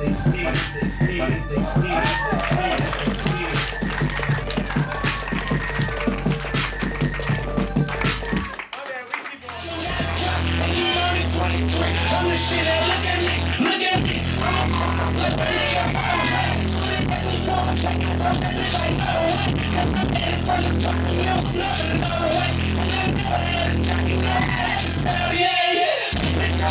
Yeah, it's a celebration. Oh, gonna celebrate tonight. Yours. Come on, let me write a gift. No, you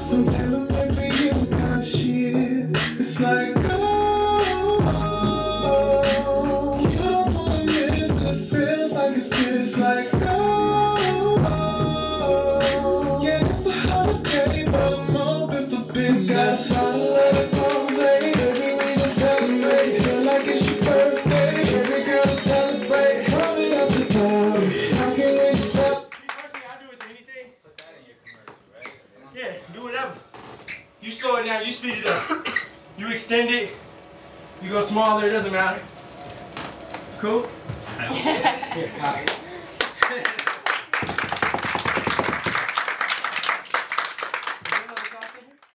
Santa Yeah, do whatever. You slow it down, you speed it up. You extend it. You go smaller, it doesn't matter. Cool? yeah.